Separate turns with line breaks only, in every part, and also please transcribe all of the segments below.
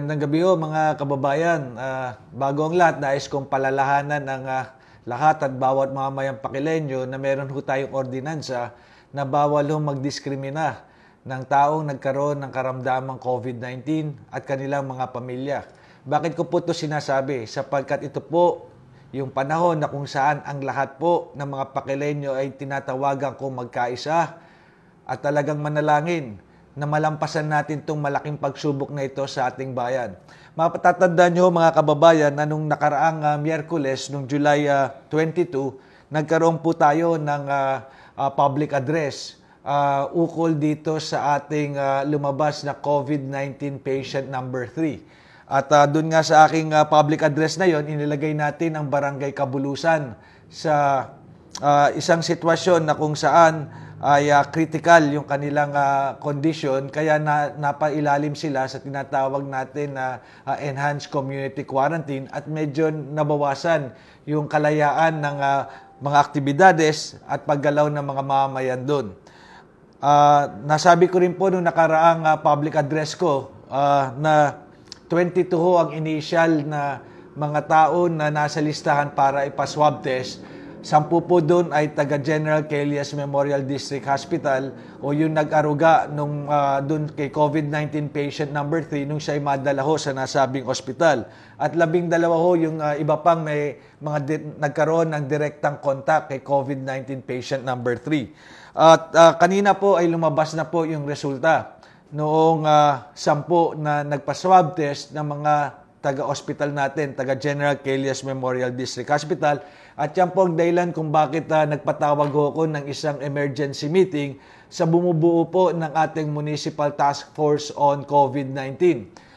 Magandang gabi ho mga kababayan. Uh, bago ang lahat, nais kong palalahanan ng uh, lahat at bawat mamayang pakilenyo na meron ho tayong ordinansa na bawal ho magdiskrimina ng taong nagkaroon ng karamdamang COVID-19 at kanilang mga pamilya. Bakit ko po ito sinasabi? Sapagkat ito po yung panahon na kung saan ang lahat po ng mga pakilenyo ay tinatawagan kong magkaisa at talagang manalangin na malampasan natin itong malaking pagsubok na ito sa ating bayan. Mapatatandaan nyo mga kababayan na nung nakaraang uh, Miyerkules, nung July uh, 22, nagkaroon po tayo ng uh, uh, public address uh, ukol dito sa ating uh, lumabas na COVID-19 patient number 3. At uh, doon nga sa aking uh, public address na yon, inilagay natin ang barangay Kabulusan sa uh, isang sitwasyon na kung saan ay uh, critical yung kanilang uh, condition kaya na, napailalim sila sa tinatawag natin na uh, enhanced community quarantine at medyo nabawasan yung kalayaan ng uh, mga aktibidades at paggalaw ng mga mamamayan doon. Uh, nasabi ko rin po nung nakaraang uh, public address ko uh, na 22 ho ang initial na mga tao na nasa listahan para ipa-swab test Sampu po doon ay taga General Kellyas Memorial District Hospital o yung nag-aruga nung uh, doon kay COVID-19 patient number 3 nung siya ay madala ho sa nasabing ospital. At labing dalawa ho yung uh, iba pang may mga di- nagkaroon ng direktang contact kay COVID-19 patient number 3. At uh, kanina po ay lumabas na po yung resulta noong uh, sampu na nagpa-swab test ng mga taga-hospital natin, taga General Kellyas Memorial District Hospital. At yan po ang dahilan kung bakit uh, nagpatawag ako ng isang emergency meeting sa bumubuo po ng ating Municipal Task Force on COVID-19.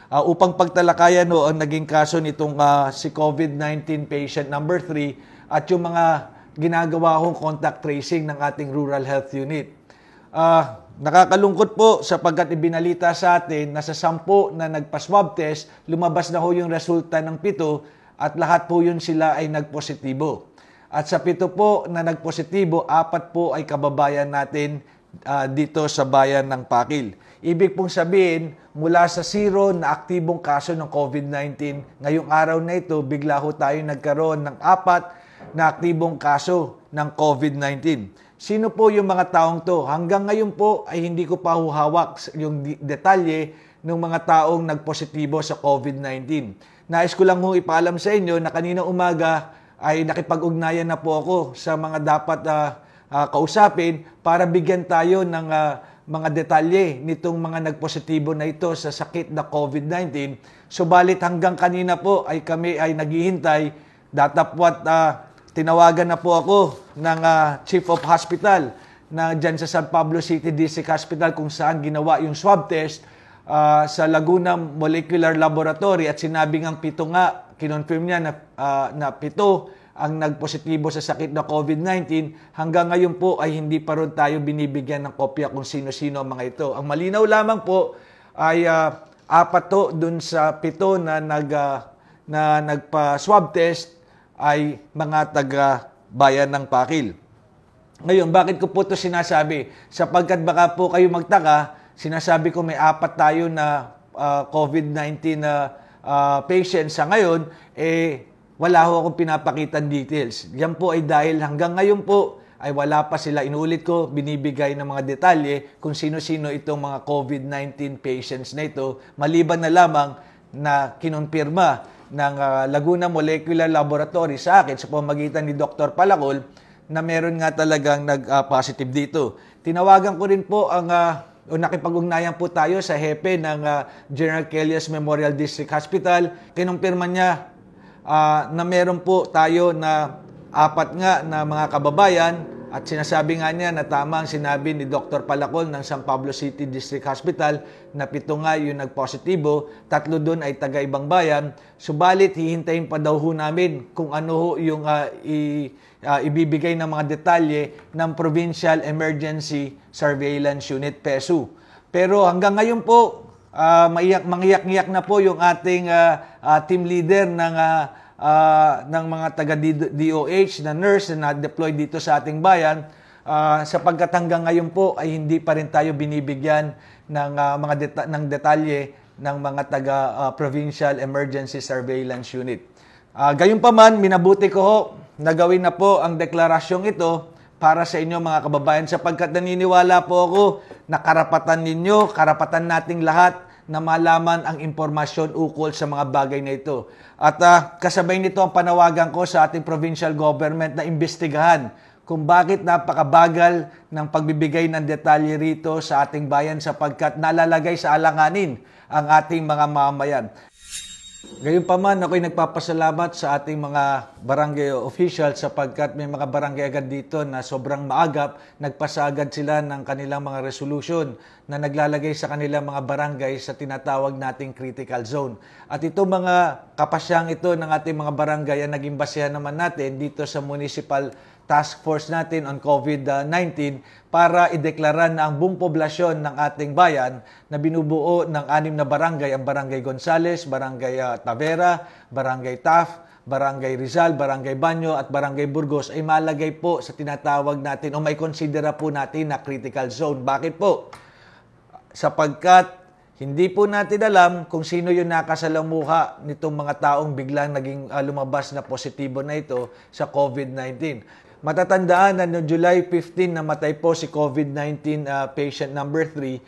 Uh, ah, upang pagtalakayan no, ang naging kaso nitong uh, si COVID-19 patient number 3 at yung mga ginagawa kong contact tracing ng ating Rural Health Unit. Uh, Nakakalungkot po sapagkat ibinalita sa atin na sa sampu na nagpa-swab test, lumabas na ho yung resulta ng pito at lahat po yun sila ay nagpositibo. At sa pito po na nagpositibo, apat po ay kababayan natin uh, dito sa bayan ng Pakil. Ibig pong sabihin, mula sa zero na aktibong kaso ng COVID-19, ngayong araw na ito, bigla ho tayo nagkaroon ng apat na aktibong kaso ng COVID-19. Sino po yung mga taong to? Hanggang ngayon po ay hindi ko pa huhawak yung detalye ng mga taong nagpositibo sa COVID-19. Nais ko lang ho ipaalam sa inyo na kanina umaga ay nakipag-ugnayan na po ako sa mga dapat uh, uh, kausapin para bigyan tayo ng uh, mga detalye nitong mga nagpositibo na ito sa sakit na COVID-19. Subalit hanggang kanina po ay kami ay naghihintay datapwat uh, tinawagan na po ako ng uh, Chief of Hospital na dyan sa San Pablo City District Hospital kung saan ginawa yung swab test uh, sa Laguna Molecular Laboratory at sinabi ngang pito nga, kinonfirm niya na, uh, na pito ang nagpositibo sa sakit na COVID-19. Hanggang ngayon po ay hindi pa rin tayo binibigyan ng kopya kung sino-sino ang mga ito. Ang malinaw lamang po ay uh, apat to dun sa pito na nag uh, na nagpa-swab test ay mga taga bayan ng Pakil. Ngayon, bakit ko po ito sinasabi? Sapagkat baka po kayo magtaka, sinasabi ko may apat tayo na uh, COVID-19 na uh, patients sa ngayon, eh wala ho akong pinapakitang details. Yan po ay dahil hanggang ngayon po ay wala pa sila. Inulit ko, binibigay ng mga detalye kung sino-sino itong mga COVID-19 patients na ito, maliban na lamang na kinumpirma ng uh, Laguna Molecular Laboratory sa akin sa pamagitan ni Dr. Palacol na meron nga talagang nag-positive uh, dito. Tinawagan ko rin po ang uh, nakipag-ugnayan po tayo sa hepe ng uh, General Kellyas Memorial District Hospital. Kinumpirma niya uh, na meron po tayo na apat nga na mga kababayan at sinasabi nga niya na tama ang sinabi ni Dr. Palacol ng San Pablo City District Hospital na pito nga yung nagpositibo, tatlo doon ay taga-ibang bayan. Subalit, hihintayin pa daw ho namin kung ano ho yung uh, i, uh, ibibigay ng mga detalye ng Provincial Emergency Surveillance Unit, PESU. Pero hanggang ngayon po, uh, maiyak, mangiyak-ngiyak na po yung ating uh, uh, team leader ng uh, uh, ng mga taga-DOH na nurse na na-deploy dito sa ating bayan uh, sapagkat hanggang ngayon po ay hindi pa rin tayo binibigyan ng uh, mga deta- ng detalye ng mga taga uh, Provincial Emergency Surveillance Unit. Uh, gayunpaman, minabuti ko ho na na po ang deklarasyong ito para sa inyo mga kababayan sapagkat naniniwala po ako na karapatan ninyo, karapatan nating lahat na malaman ang impormasyon ukol sa mga bagay na ito. At uh, kasabay nito ang panawagan ko sa ating provincial government na imbestigahan kung bakit napakabagal ng pagbibigay ng detalye rito sa ating bayan sapagkat nalalagay sa alanganin ang ating mga mamayan. Gayunpaman, ako'y nagpapasalamat sa ating mga barangay officials sapagkat may mga barangay agad dito na sobrang maagap, nagpasagad sila ng kanilang mga resolution na naglalagay sa kanilang mga barangay sa tinatawag nating critical zone. At ito mga kapasyang ito ng ating mga barangay ang naging basehan naman natin dito sa municipal task force natin on COVID-19 para ideklara na ang buong poblasyon ng ating bayan na binubuo ng anim na barangay, ang Barangay Gonzales, Barangay uh, Tavera, Barangay Taf, Barangay Rizal, Barangay Banyo at Barangay Burgos ay malagay po sa tinatawag natin o may konsidera po natin na critical zone. Bakit po? Sapagkat hindi po natin alam kung sino yung nakasalamuha nitong mga taong biglang naging uh, lumabas na positibo na ito sa COVID-19. Matatandaan na noong July 15 namatay po si COVID-19 uh, patient number 3.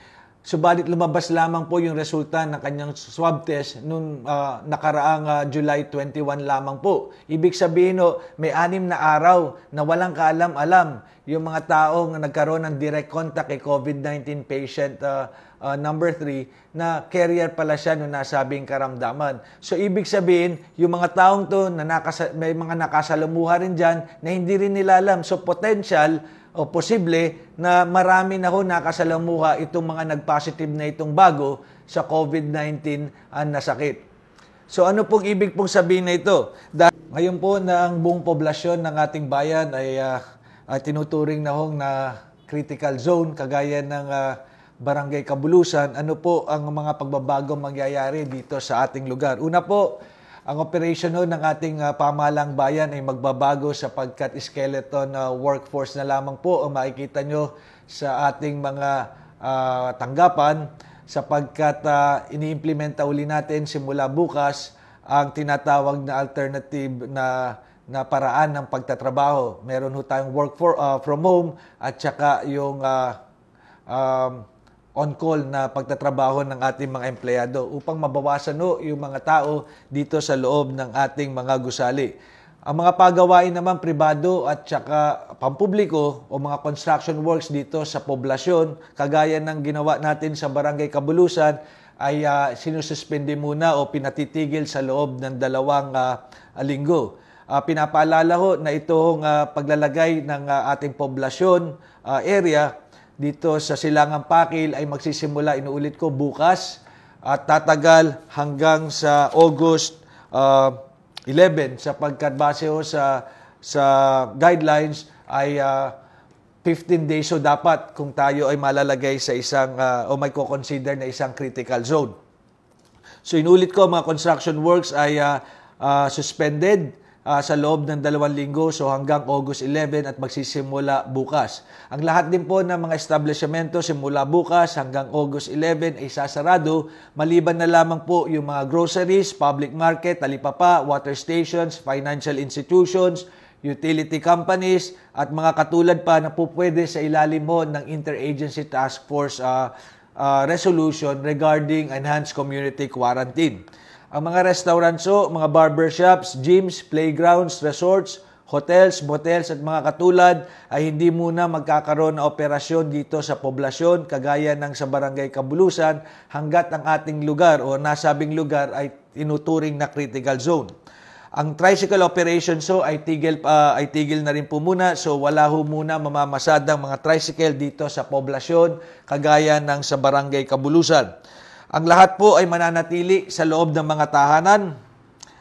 Subalit lumabas lamang po yung resulta ng kanyang swab test noong uh, nakaraang uh, July 21 lamang po. Ibig sabihin no, may anim na araw na walang kaalam-alam yung mga taong nagkaroon ng direct contact kay COVID-19 patient uh, uh, number 3 na carrier pala siya nung nasabing karamdaman. So ibig sabihin, yung mga taong to na nakasa- may mga nakasalamuha rin dyan na hindi rin nila alam. So potential o posible na marami na ho nakasalamuha itong mga nag-positive na itong bago sa COVID-19 ang nasakit. So ano pong ibig pong sabihin na ito? Dahil ngayon po na ang buong poblasyon ng ating bayan ay uh, uh, tinuturing na hong na critical zone kagaya ng uh, Barangay Kabulusan, ano po ang mga pagbabago mangyayari dito sa ating lugar? Una po, ang operation ng ating uh, pamahalang bayan ay magbabago sapagkat skeleton uh, workforce na lamang po ang makikita nyo sa ating mga uh, tanggapan sapagkat uh, iniimplementa uli natin simula bukas ang tinatawag na alternative na na paraan ng pagtatrabaho. Meron ho tayong work for, uh, from home at saka yung uh, um, on-call na pagtatrabaho ng ating mga empleyado upang mabawasan no, yung mga tao dito sa loob ng ating mga gusali. Ang mga pagawain naman pribado at saka pampubliko o mga construction works dito sa poblasyon, kagaya ng ginawa natin sa Barangay Kabulusan, ay uh, sinususpende muna o pinatitigil sa loob ng dalawang uh, linggo. Uh, pinapaalala ko na itong uh, paglalagay ng uh, ating poblasyon uh, area dito sa Silangang Pakil ay magsisimula, inuulit ko, bukas at tatagal hanggang sa August uh, 11 sapagkat base ho sa sa guidelines ay uh, 15 days so dapat kung tayo ay malalagay sa isang uh, o may ko-consider na isang critical zone. So inulit ko mga construction works ay uh, uh, suspended uh, sa loob ng dalawang linggo, so hanggang August 11 at magsisimula bukas. Ang lahat din po ng mga establishmento simula bukas hanggang August 11 ay sasarado, maliban na lamang po yung mga groceries, public market, talipapa, water stations, financial institutions, utility companies, at mga katulad pa na po pwede sa ilalim mo ng Interagency Task Force uh, uh, resolution regarding enhanced community quarantine. Ang mga restaurants o, mga barbershops, gyms, playgrounds, resorts, hotels, motels at mga katulad ay hindi muna magkakaroon ng operasyon dito sa poblasyon kagaya ng sa Barangay Kabulusan hanggat ang ating lugar o nasabing lugar ay tinuturing na critical zone. Ang tricycle operation so ay tigil uh, ay tigil na rin po muna so wala ho muna mamamasadang mga tricycle dito sa poblasyon kagaya ng sa Barangay Kabulusan. Ang lahat po ay mananatili sa loob ng mga tahanan.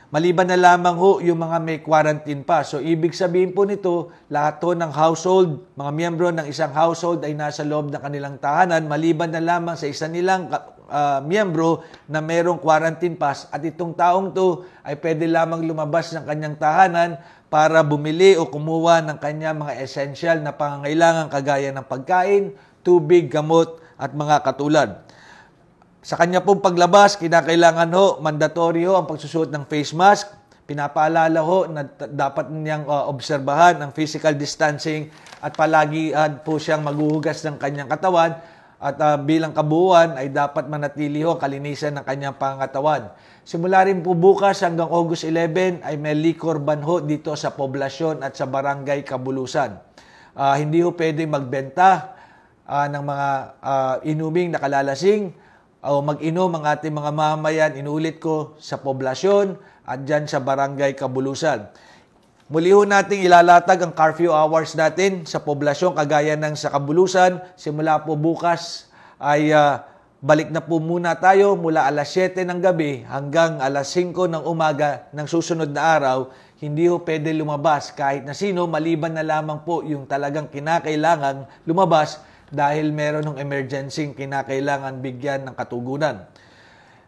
Maliban na lamang ho yung mga may quarantine pa. So ibig sabihin po nito, lahat po ng household, mga miyembro ng isang household ay nasa loob ng kanilang tahanan. Maliban na lamang sa isa nilang uh, miyembro na mayroong quarantine pass at itong taong to ay pwede lamang lumabas ng kanyang tahanan para bumili o kumuha ng kanyang mga essential na pangangailangan kagaya ng pagkain, tubig, gamot at mga katulad. Sa kanya pong paglabas, kinakailangan ho, mandatory ho ang pagsusuot ng face mask. Pinapaalala ho na dapat niyang uh, obserbahan ang physical distancing at palagi uh, po siyang maghuhugas ng kanyang katawan at uh, bilang kabuuan ay dapat manatili ho kalinisan ng kanyang pangatawan. Simula rin po bukas hanggang August 11 ay may liquor ban ho dito sa poblasyon at sa barangay Kabulusan. Uh, hindi ho pwede magbenta uh, ng mga uh, inuming nakalalasing o mag-inom ang ating mga mamayan, inulit ko, sa poblasyon at dyan sa barangay Kabulusan. Muli ho nating ilalatag ang curfew hours natin sa poblasyon kagaya ng sa Kabulusan. Simula po bukas ay uh, balik na po muna tayo mula alas 7 ng gabi hanggang alas 5 ng umaga ng susunod na araw. Hindi ho pwede lumabas kahit na sino maliban na lamang po yung talagang kinakailangan lumabas dahil meron ng emergency kinakailangan bigyan ng katugunan.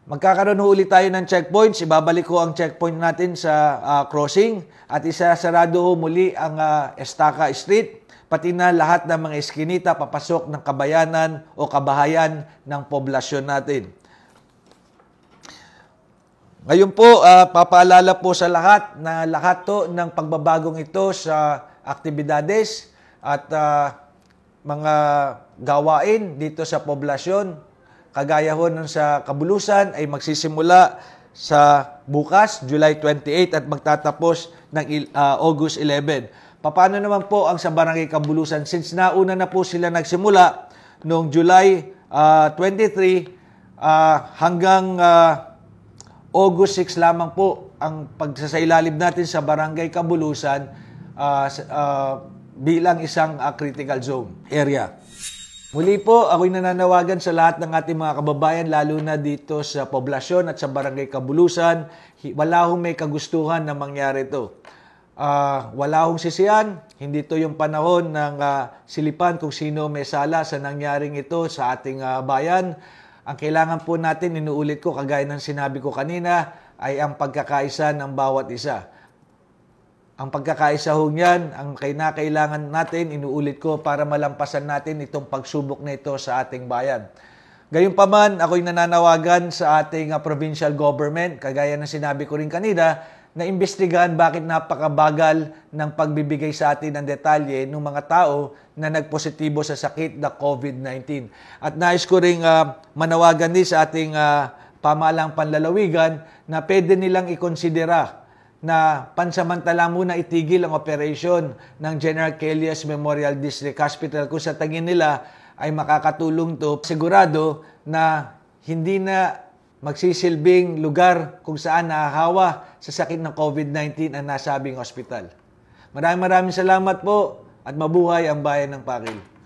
Magkakaroon ulit tayo ng checkpoints. Ibabalik ko ang checkpoint natin sa uh, crossing at isasarado muli ang uh, Estaca Street pati na lahat ng mga eskinita papasok ng kabayanan o kabahayan ng poblasyon natin. Ngayon po, uh, papaalala po sa lahat na lahat to ng pagbabagong ito sa aktibidades at uh, mga gawain dito sa poblasyon, kagaya ho nun sa Kabulusan, ay magsisimula sa bukas, July 28 at magtatapos ng uh, August 11. Paano naman po ang sa Barangay Kabulusan? Since nauna na po sila nagsimula noong July uh, 23 uh, hanggang uh, August 6 lamang po ang pagsasailalim natin sa Barangay Kabulusan uh, uh, bilang isang uh, critical zone area. Muli po, ako'y nananawagan sa lahat ng ating mga kababayan, lalo na dito sa poblasyon at sa Barangay Kabulusan. Wala hong may kagustuhan na mangyari ito uh, wala hong sisiyan. Hindi to yung panahon ng uh, silipan kung sino may sala sa nangyaring ito sa ating uh, bayan. Ang kailangan po natin, inuulit ko, kagaya ng sinabi ko kanina, ay ang pagkakaisa ng bawat isa. Ang pagkakaisa ho niyan, ang kailangan natin, inuulit ko, para malampasan natin itong pagsubok na ito sa ating bayan. Gayunpaman, ako'y nananawagan sa ating uh, provincial government, kagaya ng sinabi ko rin kanina, na imbestigahan bakit napakabagal ng pagbibigay sa atin ng detalye ng mga tao na nagpositibo sa sakit na COVID-19. At nais ko ring uh, manawagan din sa ating uh, pamalang panlalawigan na pwede nilang ikonsidera na pansamantala muna itigil ang operasyon ng General Kelly's Memorial District Hospital kung sa tangin nila ay makakatulong to sigurado na hindi na magsisilbing lugar kung saan nahahawa sa sakit ng COVID-19 ang nasabing ospital. Maraming maraming salamat po at mabuhay ang bayan ng Pakil.